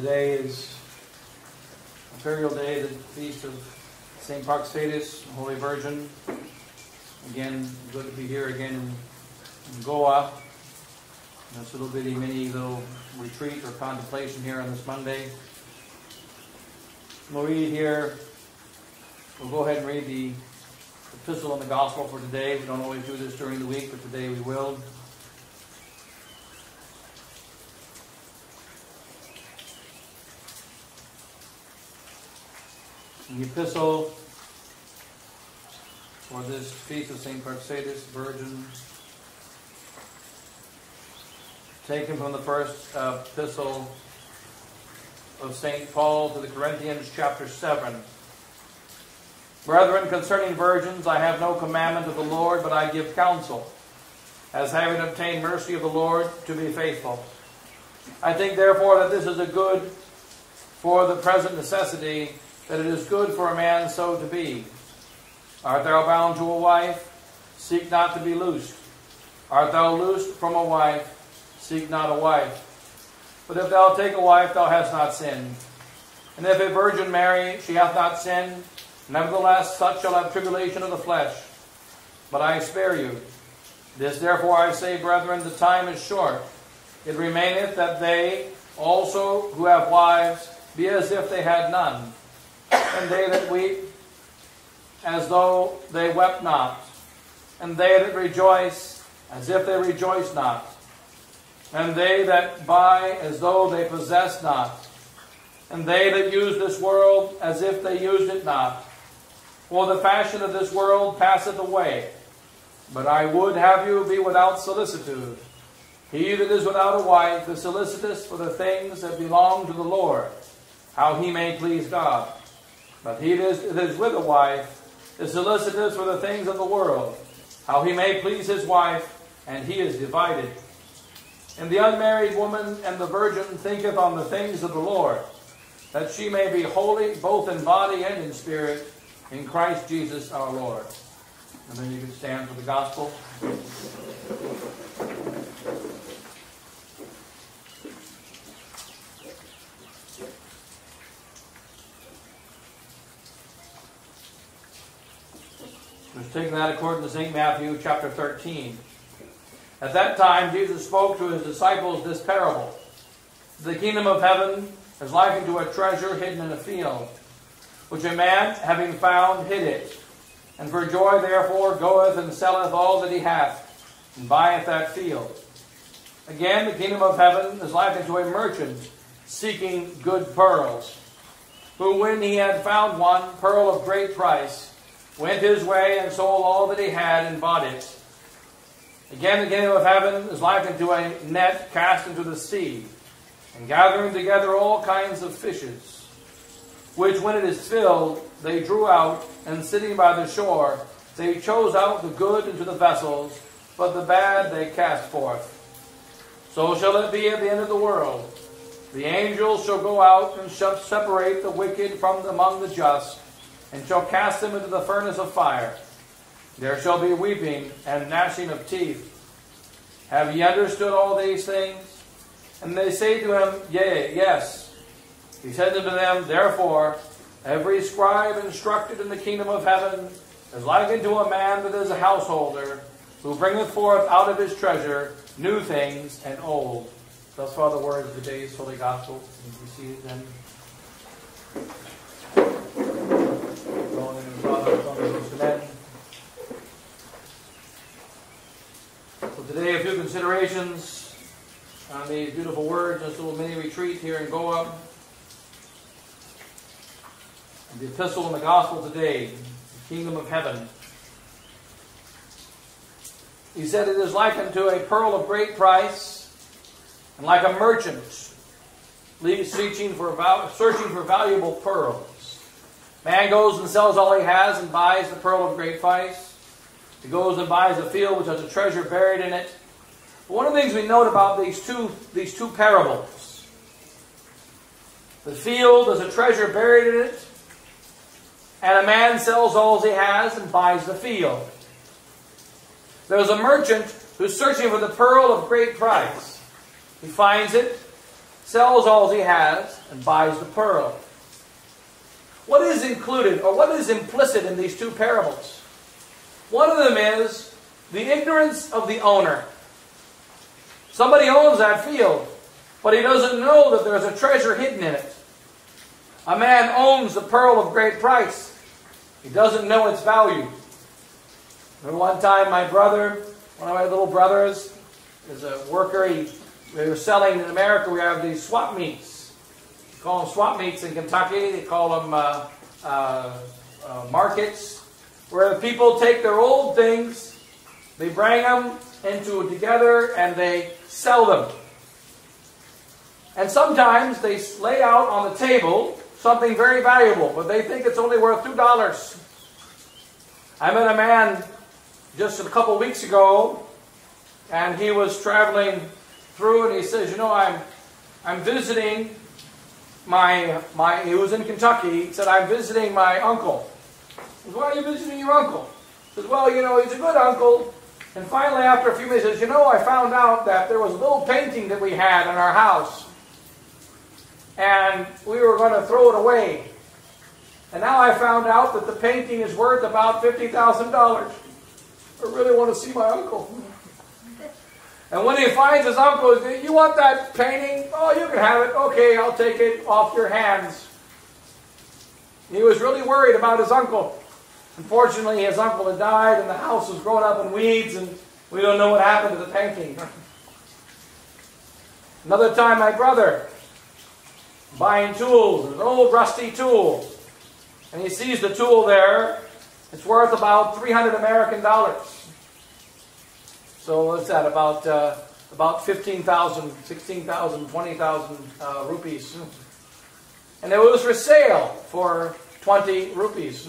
today is Imperial Day, the feast of St. Praxedis, Holy Virgin. Again, good to be here again in, in Goa. This little bitty mini little retreat or contemplation here on this Monday. We'll read here, we'll go ahead and read the epistle and the gospel for today. We don't always do this during the week, but today we will. The epistle for this feast of St. Praxedis, Virgin, taken from the first uh, epistle of St. Paul to the Corinthians, chapter 7. Brethren, concerning virgins, I have no commandment of the Lord, but I give counsel, as having obtained mercy of the Lord, to be faithful. I think, therefore, that this is a good for the present necessity that it is good for a man so to be. Art thou bound to a wife? Seek not to be loosed. Art thou loosed from a wife? Seek not a wife. But if thou take a wife, thou hast not sinned. And if a virgin marry, she hath not sinned. Nevertheless, such shall have tribulation of the flesh. But I spare you. This therefore I say, brethren, the time is short. It remaineth that they also who have wives be as if they had none and they that weep as though they wept not, and they that rejoice as if they rejoiced not, and they that buy as though they possessed not, and they that use this world as if they used it not. For the fashion of this world passeth away. But I would have you be without solicitude. He that is without a wife is solicitous for the things that belong to the Lord, how he may please God. But he that is, with a wife is solicitous for the things of the world, how he may please his wife, and he is divided. And the unmarried woman and the virgin thinketh on the things of the Lord, that she may be holy both in body and in spirit, in Christ Jesus our Lord. And then you can stand for the gospel. Taking that according to St. Matthew chapter 13. At that time, Jesus spoke to his disciples this parable The kingdom of heaven is likened to a treasure hidden in a field, which a man, having found, hid it. And for joy, therefore, goeth and selleth all that he hath, and buyeth that field. Again, the kingdom of heaven is likened to a merchant seeking good pearls, who, when he had found one pearl of great price, went his way and sold all that he had and bought it. Again, the kingdom of heaven is likened to a net cast into the sea, and gathering together all kinds of fishes, which when it is filled, they drew out, and sitting by the shore, they chose out the good into the vessels, but the bad they cast forth. So shall it be at the end of the world. The angels shall go out and shall separate the wicked from among the just, and shall cast them into the furnace of fire. There shall be weeping and gnashing of teeth. Have ye understood all these things? And they say to him, Yea, yes. He said unto them, Therefore, every scribe instructed in the kingdom of heaven is likened to a man that is a householder, who bringeth forth out of his treasure new things and old. Thus far the words of the day's holy gospel. You see it then. So today a few considerations on these beautiful words, this little mini retreat here in Goa. The epistle and the gospel today, the kingdom of heaven. He said it is likened to a pearl of great price, and like a merchant searching for, searching for valuable pearls. Man goes and sells all he has and buys the pearl of great price. He goes and buys a field which has a treasure buried in it. One of the things we note about these two, these two parables, the field has a treasure buried in it, and a man sells all he has and buys the field. There's a merchant who's searching for the pearl of great price. He finds it, sells all he has and buys the pearl. What is included or what is implicit in these two parables? One of them is the ignorance of the owner. Somebody owns that field, but he doesn't know that there's a treasure hidden in it. A man owns the pearl of great price. He doesn't know its value. Remember one time my brother, one of my little brothers, is a worker. He, they were selling in America. We have these swap meets. We call them swap meets in Kentucky. They call them uh, uh, uh, markets, where people take their old things, they bring them into together, and they sell them. And sometimes they lay out on the table something very valuable, but they think it's only worth two dollars. I met a man just a couple weeks ago, and he was traveling through, and he says, "You know, I'm I'm visiting my my." He was in Kentucky. He said, "I'm visiting my uncle." Said, Why are you visiting your uncle? He says, "Well, you know, he's a good uncle." And finally, after a few minutes, he says, "You know, I found out that there was a little painting that we had in our house, and we were going to throw it away." And now I found out that the painting is worth about $50,000. I really want to see my uncle. And when he finds his uncle, says, You want that painting? Oh, you can have it. Okay, I'll take it off your hands. He was really worried about his uncle. Unfortunately, his uncle had died, and the house was growing up in weeds, and we don't know what happened to the painting. Another time, my brother buying tools, an old rusty tool, and he sees the tool there, it's worth about 300 American dollars. So what's that? About uh, about 15,000, 16,000, 20,000 uh, rupees. And it was for sale for 20 rupees.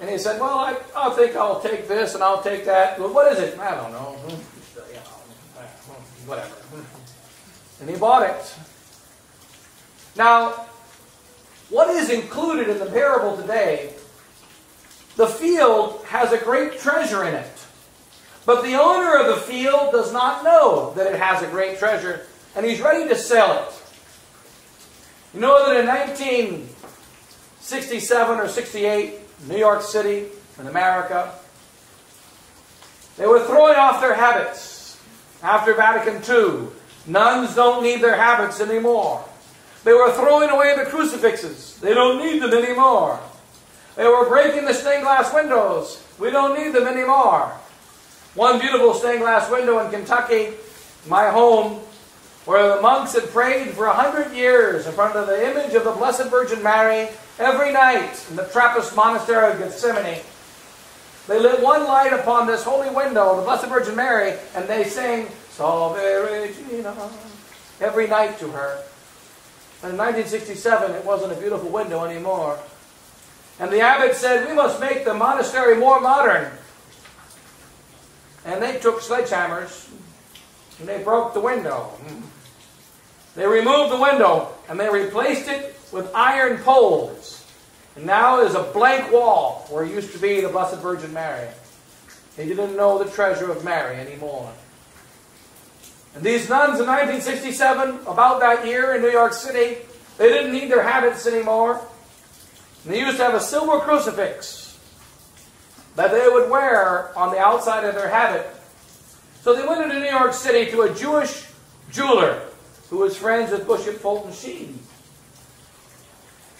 And he said, well, I, I think I'll take this and I'll take that. Well, what is it? I don't know. Hmm. Hmm, whatever. Hmm. And he bought it. Now, what is included in the parable today the field has a great treasure in it. But the owner of the field does not know that it has a great treasure, and he's ready to sell it. You know that in 1967 or 68, New York City, in America, they were throwing off their habits after Vatican II. Nuns don't need their habits anymore. They were throwing away the crucifixes. They don't need them anymore. They were breaking the stained glass windows. We don't need them anymore. One beautiful stained glass window in Kentucky, my home, where the monks had prayed for a hundred years in front of the image of the Blessed Virgin Mary every night in the Trappist monastery of Gethsemani. They lit one light upon this holy window, the Blessed Virgin Mary, and they sang Salve Regina every night to her. And in 1967, it wasn't a beautiful window anymore. And the abbot said, We must make the monastery more modern. And they took sledgehammers and they broke the window. They removed the window and they replaced it with iron poles. And now is a blank wall where used to be the Blessed Virgin Mary. They didn't know the treasure of Mary anymore. And these nuns in 1967, about that year in New York City, they didn't need their habits anymore. And they used to have a silver crucifix that they would wear on the outside of their habit. So they went into New York City to a Jewish jeweler who was friends with Bishop Fulton Sheen.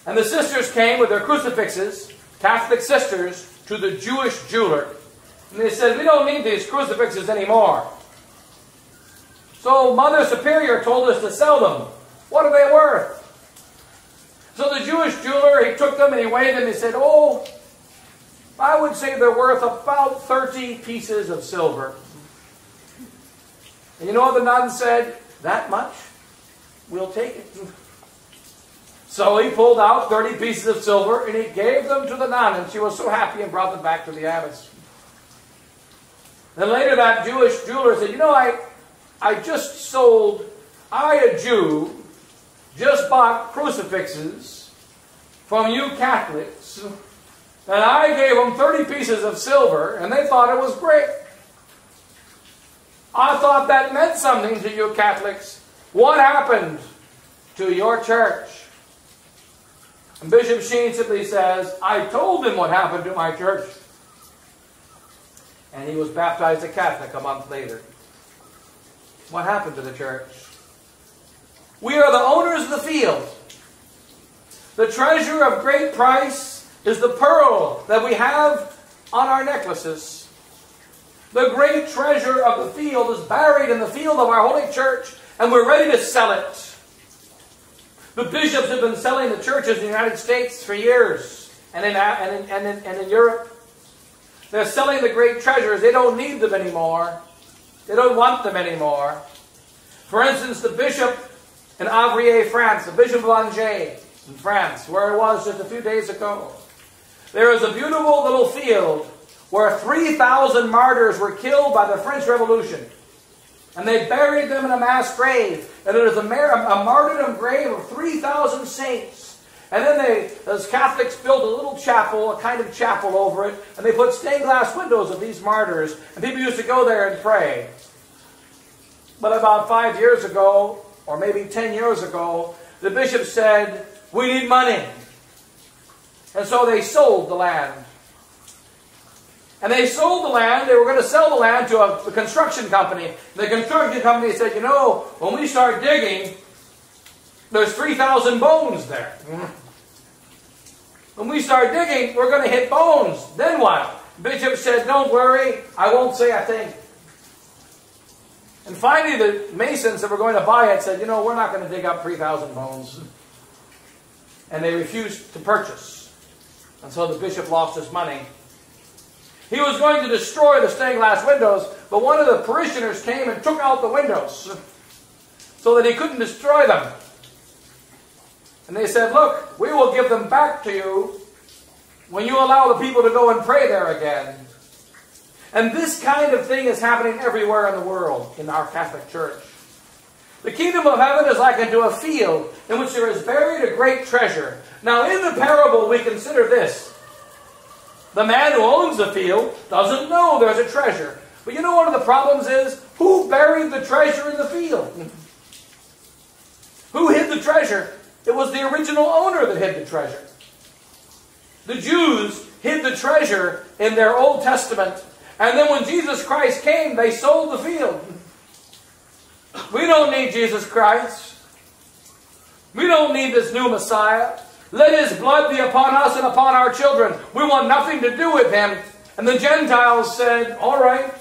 And the sisters came with their crucifixes, Catholic sisters, to the Jewish jeweler. And they said, We don't need these crucifixes anymore. So Mother Superior told us to sell them. What are they worth? So the Jewish jeweler, he took them and he weighed them. He said, Oh, I would say they're worth about 30 pieces of silver. And you know what the nun said? That much? We'll take it. So he pulled out 30 pieces of silver and he gave them to the nun, and she was so happy and brought them back to the abbess. Then later that Jewish jeweler said, You know, I, I just sold, I, a Jew, just bought crucifixes from you Catholics, and I gave them 30 pieces of silver, and they thought it was great. I thought that meant something to you Catholics. What happened to your church? And Bishop Sheen simply says, I told him what happened to my church. And he was baptized a Catholic a month later. What happened to the church? We are the owners of the field. The treasure of great price is the pearl that we have on our necklaces. The great treasure of the field is buried in the field of our holy church, and we're ready to sell it. The bishops have been selling the churches in the United States for years, and in, and in, and in, and in Europe. They're selling the great treasures. They don't need them anymore. They don't want them anymore. For instance, the bishop in Avrillé, France, the Bishop of Angers in France, where I was just a few days ago. There is a beautiful little field where 3,000 martyrs were killed by the French Revolution. And they buried them in a mass grave. And it is a, a martyrdom grave of 3,000 saints. And then they, as Catholics, built a little chapel, a kind of chapel over it, and they put stained glass windows of these martyrs, and people used to go there and pray. But about five years ago, or maybe ten years ago, the bishop said, We need money. And so they sold the land. And they sold the land, they were going to sell the land to a, a construction company. The construction company said, you know, when we start digging, there's 3,000 bones there. When we start digging, we're going to hit bones. Then what? Bishop said, don't worry, I won't say a thing. And finally, the masons that were going to buy it said, you know, we're not going to dig up 3,000 bones. And they refused to purchase. And so the bishop lost his money. He was going to destroy the stained glass windows, but one of the parishioners came and took out the windows so that he couldn't destroy them. And they said, Look, we will give them back to you when you allow the people to go and pray there again. And this kind of thing is happening everywhere in the world in our Catholic Church. The kingdom of heaven is like unto a field in which there is buried a great treasure. Now, in the parable, we consider this the man who owns the field doesn't know there's a treasure. But you know one of the problems is who buried the treasure in the field? Who hid the treasure? It was the original owner that hid the treasure. The Jews hid the treasure in their Old Testament, and then when Jesus Christ came, they sold the field. We don't need Jesus Christ. We don't need this new Messiah. Let his blood be upon us and upon our children. We want nothing to do with him. And the Gentiles said, All right,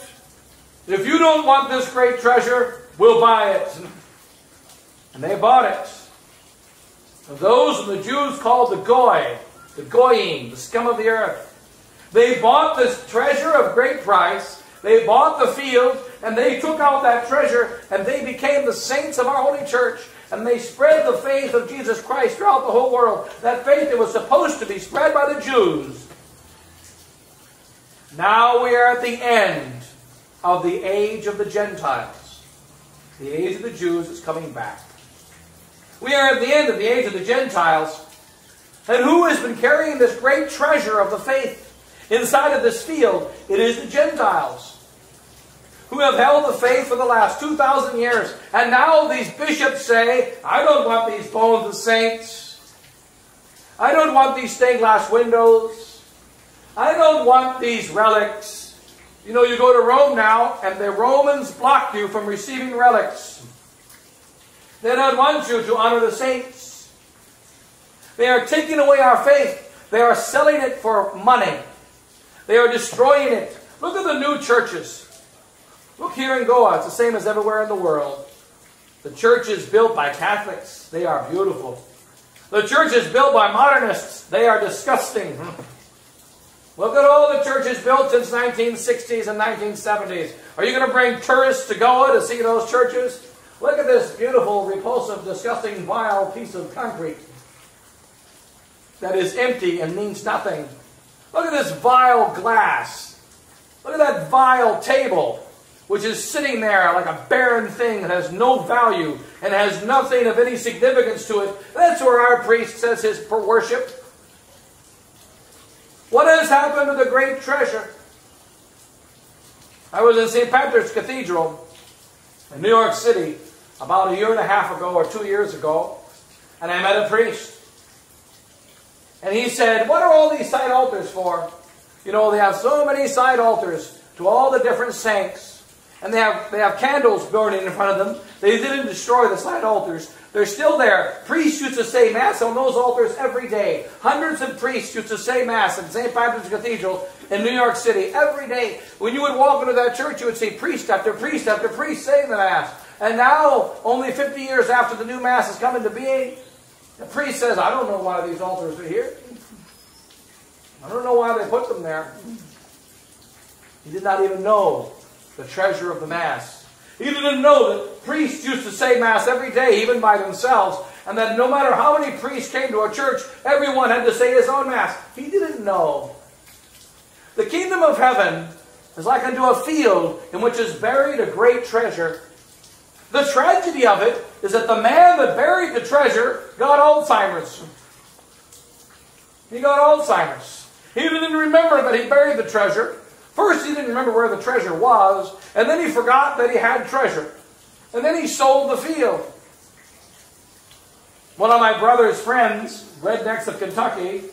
if you don't want this great treasure, we'll buy it. And they bought it. And those the Jews called the Goy, the Goyim, the scum of the earth. They bought this treasure of great price. They bought the field, and they took out that treasure, and they became the saints of our holy church and they spread the faith of Jesus Christ throughout the whole world. That faith that was supposed to be spread by the Jews. Now we are at the end of the age of the Gentiles. The age of the Jews is coming back. We are at the end of the age of the Gentiles. And who has been carrying this great treasure of the faith inside of this field? It is the Gentiles who have held the faith for the last 2,000 years. And now these bishops say, I don't want these bones of saints. I don't want these stained glass windows. I don't want these relics. You know, you go to Rome now, and the Romans block you from receiving relics. They don't want you to honor the saints. They are taking away our faith. They are selling it for money. They are destroying it. Look at the new churches. Look here in Goa, it's the same as everywhere in the world. The church is built by Catholics. They are beautiful. The church is built by modernists. They are disgusting. Hmm. Look at all the churches built since 1960s and 1970s. Are you going to bring tourists to Goa to see those churches? Look at this beautiful, repulsive, disgusting, vile piece of concrete that is empty and means nothing. Look at this vile glass. Look at that vile table which is sitting there like a barren thing that has no value and has nothing of any significance to it. That's where our priest says his worship. What has happened to the great treasure? I was in St. Patrick's Cathedral in New York City about a year and a half ago or two years ago, and I met a priest. And he said, What are all these side altars for? You know, they have so many side altars to all the different saints. And they have, they have candles burning in front of them. They didn't destroy the side altars. They're still there. Priests used to say Mass on those altars every day. Hundreds of priests used to say Mass in St. Patrick's Cathedral in New York City every day. When you would walk into that church, you would see priest after priest after priest saying the Mass. And now, only 50 years after the new Mass has come into being, the priest says, I don't know why these altars are here. I don't know why they put them there. He did not even know the treasure of the Mass. He didn't know that priests used to say Mass every day, even by themselves, and that no matter how many priests came to a church, everyone had to say his own Mass. He didn't know. The kingdom of heaven is like unto a field in which is buried a great treasure. The tragedy of it is that the man that buried the treasure got Alzheimer's. He got Alzheimer's. He didn't remember that he buried the treasure. First, he didn't remember where the treasure was, and then he forgot that he had treasure. And then he sold the field. One of my brother's friends, rednecks of Kentucky,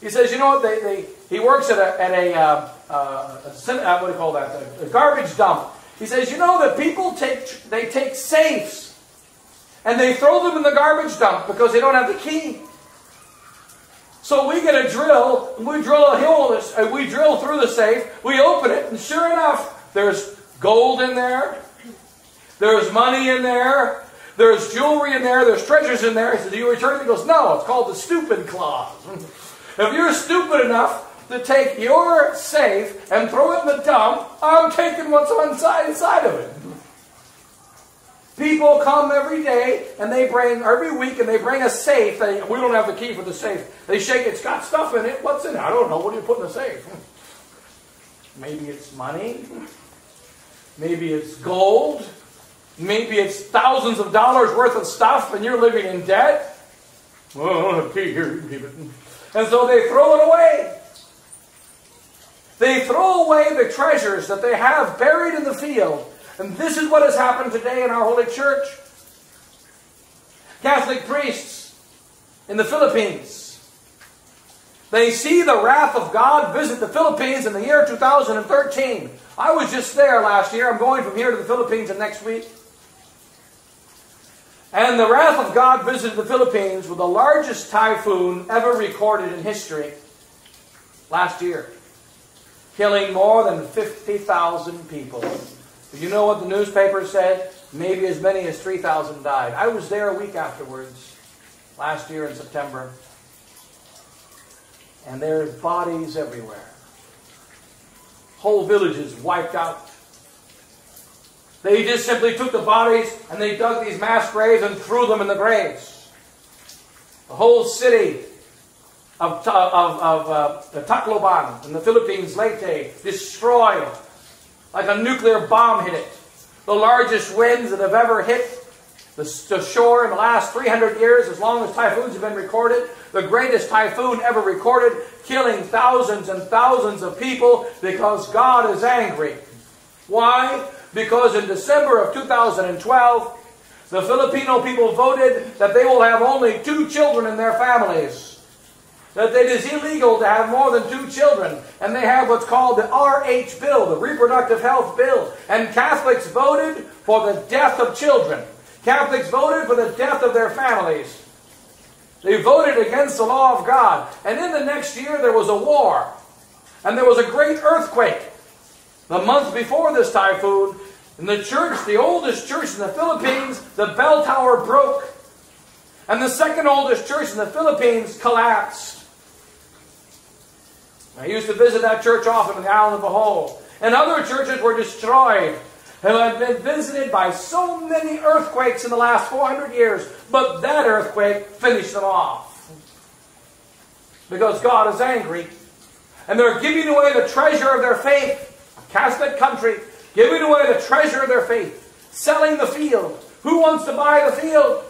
he says, you know what, they, they, he works at a, at a, uh, uh, a what do you call that, a, a garbage dump. He says, you know that people take, they take safes and they throw them in the garbage dump because they don't have the key. So we get a drill, and we drill a hole, and we drill through the safe, we open it, and sure enough, there's gold in there, there's money in there, there's jewelry in there, there's treasures in there. He says, Do you return it? He goes, No, it's called the stupid clause. if you're stupid enough to take your safe and throw it in the dump, I'm taking what's inside of it. People come every day and they bring, every week, and they bring a safe. They, we don't have the key for the safe. They shake it, it's got stuff in it. What's in it? I don't know. What do you put in the safe? Maybe it's money. Maybe it's gold. Maybe it's thousands of dollars worth of stuff and you're living in debt. Well, I don't have a key here. You can keep it. And so they throw it away. They throw away the treasures that they have buried in the field and this is what has happened today in our holy church. Catholic priests in the Philippines. They see the wrath of God visit the Philippines in the year 2013. I was just there last year. I'm going from here to the Philippines in next week. And the wrath of God visited the Philippines with the largest typhoon ever recorded in history last year, killing more than 50,000 people. Do you know what the newspaper said? Maybe as many as 3,000 died. I was there a week afterwards, last year in September. And there's bodies everywhere. Whole villages wiped out. They just simply took the bodies and they dug these mass graves and threw them in the graves. The whole city of, of, of uh, Tacloban in the Philippines, Leyte, destroyed like a nuclear bomb hit it. The largest winds that have ever hit the, shore in the last 300 years, as long as typhoons have been recorded. The greatest typhoon ever recorded, killing thousands and thousands of people because God is angry. Why? Because in December of 2012, the Filipino people voted that they will have only two children in their families that it is illegal to have more than two children. And they have what's called the RH bill, the reproductive health bill. And Catholics voted for the death of children. Catholics voted for the death of their families. They voted against the law of God. And in the next year, there was a war. And there was a great earthquake. The month before this typhoon, in the church, the oldest church in the Philippines, the bell tower broke. And the second oldest church in the Philippines collapsed. I used to visit that church often in the island of Bohol. And other churches were destroyed and had been visited by so many earthquakes in the last 400 years. But that earthquake finished them off. Because God is angry. And they're giving away the treasure of their faith. Catholic country, giving away the treasure of their faith. Selling the field. Who wants to buy the field?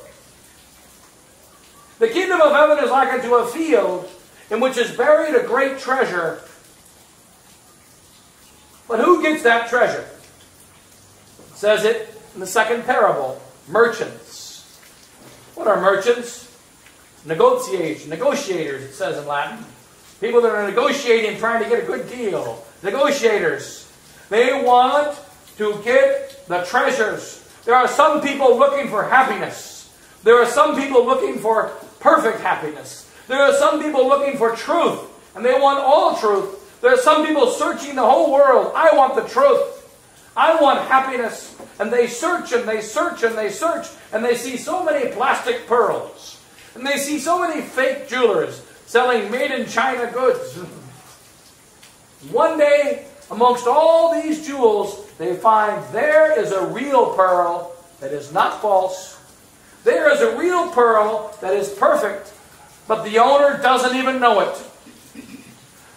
The kingdom of heaven is like unto a field in which is buried a great treasure. But who gets that treasure? It says it in the second parable. merchants. What are merchants? Negotiation, negotiators, it says in Latin. People that are negotiating, trying to get a good deal. Negotiators. They want to get the treasures. There are some people looking for happiness. There are some people looking for perfect happiness. There are some people looking for truth, and they want all truth. There are some people searching the whole world. I want the truth. I want happiness. And they search and they search and they search, and they see so many plastic pearls. And they see so many fake jewelers selling made in China goods. One day, amongst all these jewels, they find there is a real pearl that is not false. There is a real pearl that is perfect, but the owner doesn't even know it.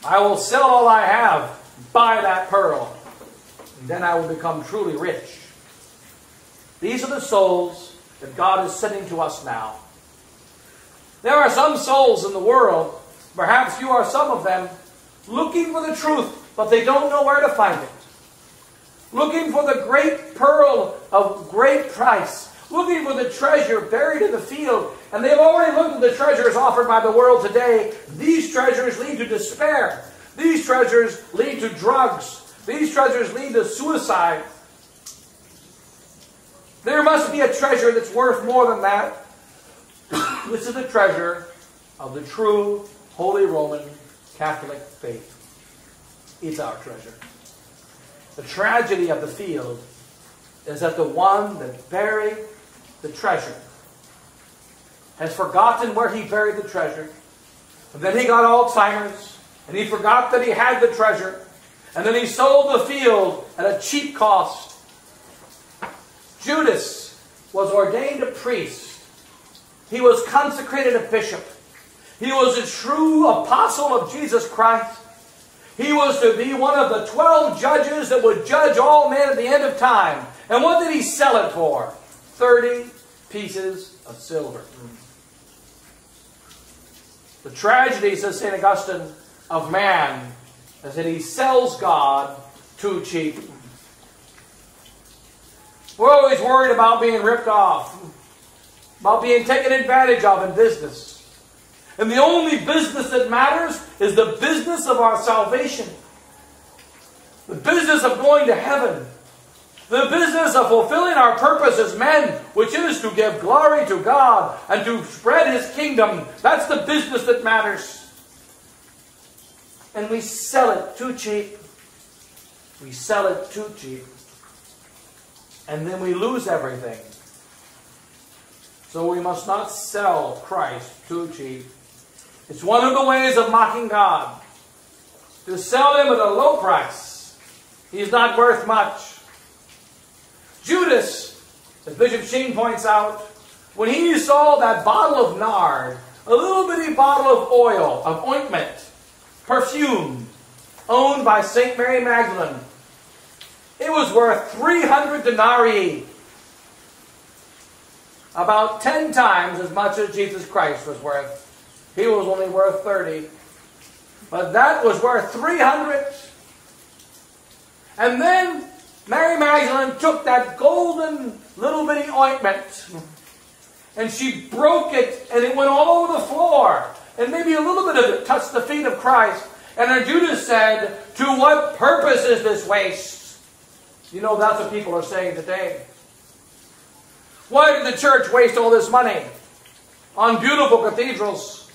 I will sell all I have, buy that pearl, and then I will become truly rich. These are the souls that God is sending to us now. There are some souls in the world, perhaps you are some of them, looking for the truth, but they don't know where to find it. Looking for the great pearl of great price. Looking for the treasure buried in the field. And they've already looked at the treasures offered by the world today. These treasures lead to despair. These treasures lead to drugs. These treasures lead to suicide. There must be a treasure that's worth more than that. This is the treasure of the true Holy Roman Catholic faith. It's our treasure. The tragedy of the field is that the one that buried the treasure has forgotten where he buried the treasure. And then he got Alzheimer's, and he forgot that he had the treasure. And then he sold the field at a cheap cost. Judas was ordained a priest he was consecrated a bishop. He was a true apostle of Jesus Christ. He was to be one of the 12 judges that would judge all men at the end of time. And what did he sell it for? 30 pieces of silver. The tragedy, says St. Augustine, of man is that he sells God too cheap. We're always worried about being ripped off about being taken advantage of in business. And the only business that matters is the business of our salvation. The business of going to heaven. The business of fulfilling our purpose as men, which is to give glory to God and to spread His kingdom. That's the business that matters. And we sell it too cheap. We sell it too cheap. And then we lose everything. So we must not sell Christ too cheap. It's one of the ways of mocking God. To sell him at a low price. He's not worth much. Judas, as Bishop Sheen points out, when he saw that bottle of nard, a little bitty bottle of oil, of ointment, perfume, owned by St. Mary Magdalene, it was worth 300 denarii about 10 times as much as Jesus Christ was worth. He was only worth 30. But that was worth 300. And then Mary Magdalene took that golden little bitty ointment and she broke it and it went all over the floor. And maybe a little bit of it touched the feet of Christ. And then Judas said, To what purpose is this waste? You know, that's what people are saying today. Why did the church waste all this money on beautiful cathedrals?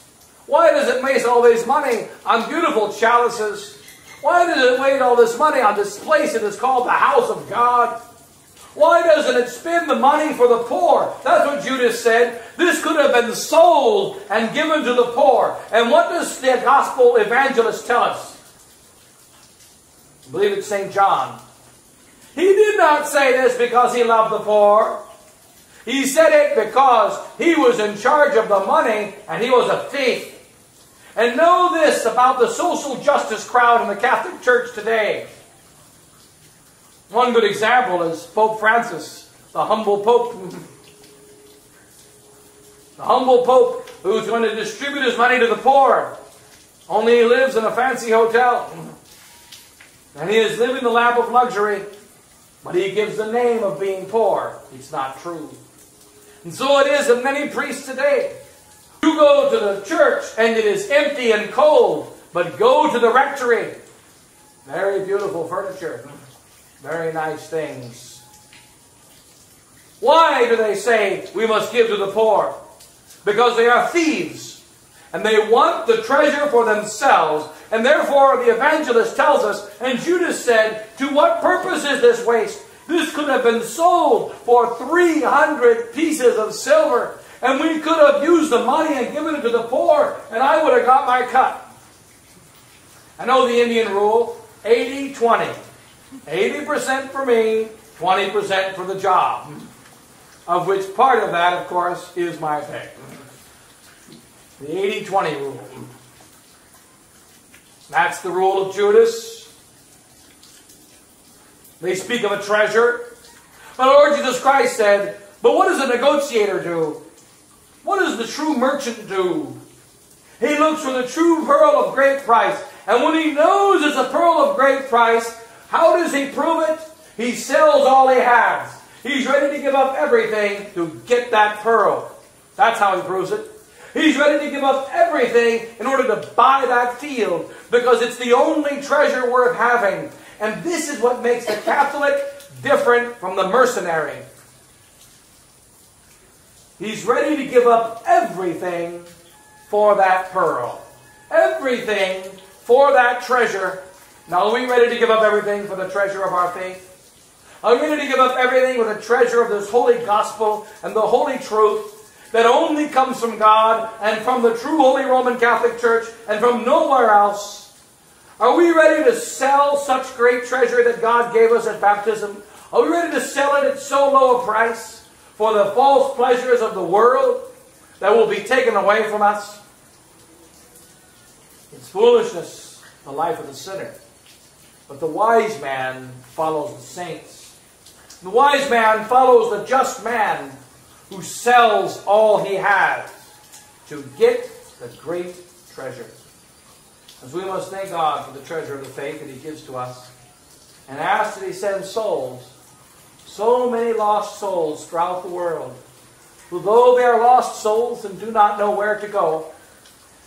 Why does it waste all this money on beautiful chalices? Why does it waste all this money on this place that is called the house of God? Why doesn't it spend the money for the poor? That's what Judas said. This could have been sold and given to the poor. And what does the gospel evangelist tell us? I believe it's St. John. He did not say this because he loved the poor. He said it because he was in charge of the money and he was a thief. And know this about the social justice crowd in the Catholic Church today. One good example is Pope Francis, the humble Pope. the humble Pope who's going to distribute his money to the poor. Only he lives in a fancy hotel. And he is living the lap of luxury. But he gives the name of being poor. It's not true. And so it is of many priests today. You go to the church and it is empty and cold, but go to the rectory. Very beautiful furniture, very nice things. Why do they say we must give to the poor? Because they are thieves and they want the treasure for themselves. And therefore, the evangelist tells us, and Judas said, To what purpose is this waste? This could have been sold for 300 pieces of silver, and we could have used the money and given it to the poor, and I would have got my cut. I know the Indian rule 80 20. 80% for me, 20% for the job. Of which part of that, of course, is my pay. The 80 20 rule. That's the rule of Judas. They speak of a treasure. But Lord Jesus Christ said, But what does a negotiator do? What does the true merchant do? He looks for the true pearl of great price. And when he knows it's a pearl of great price, how does he prove it? He sells all he has. He's ready to give up everything to get that pearl. That's how he proves it. He's ready to give up everything in order to buy that field because it's the only treasure worth having. And this is what makes the Catholic different from the mercenary. He's ready to give up everything for that pearl. Everything for that treasure. Now, are we ready to give up everything for the treasure of our faith? Are we ready to give up everything for the treasure of this holy gospel and the holy truth that only comes from God and from the true Holy Roman Catholic Church and from nowhere else? Are we ready to sell such great treasure that God gave us at baptism? Are we ready to sell it at so low a price for the false pleasures of the world that will be taken away from us? It's foolishness, the life of the sinner. But the wise man follows the saints. The wise man follows the just man who sells all he has to get the great treasure. As we must thank God for the treasure of the faith that He gives to us and ask that He sends souls, so many lost souls throughout the world, who though they are lost souls and do not know where to go,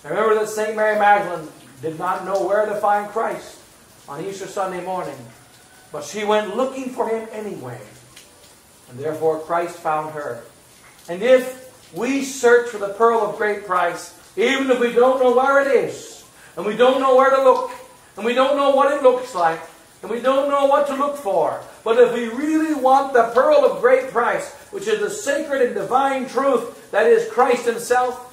remember that St. Mary Magdalene did not know where to find Christ on Easter Sunday morning, but she went looking for Him anyway. And therefore Christ found her. And if we search for the pearl of great price, even if we don't know where it is, and we don't know where to look, and we don't know what it looks like, and we don't know what to look for. But if we really want the pearl of great price, which is the sacred and divine truth that is Christ Himself,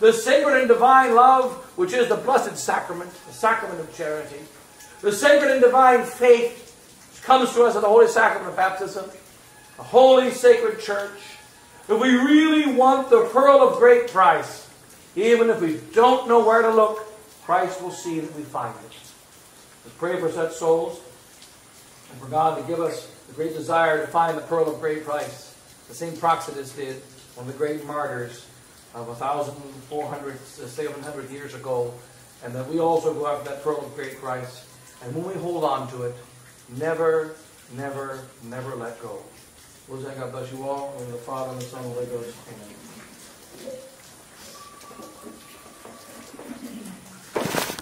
the sacred and divine love, which is the blessed sacrament, the sacrament of charity, the sacred and divine faith, which comes to us at the Holy Sacrament of Baptism, the holy sacred church, if we really want the pearl of great price, even if we don't know where to look, Christ will see that we find it. Pray for such souls and for God to give us the great desire to find the pearl of great price, the same Praxedis did, one of the great martyrs of 1,400, uh, 700 years ago, and that we also go after that pearl of great price. And when we hold on to it, never, never, never let go. Lord, God bless you all, and the Father, and the Son, and the Holy Ghost. Amen.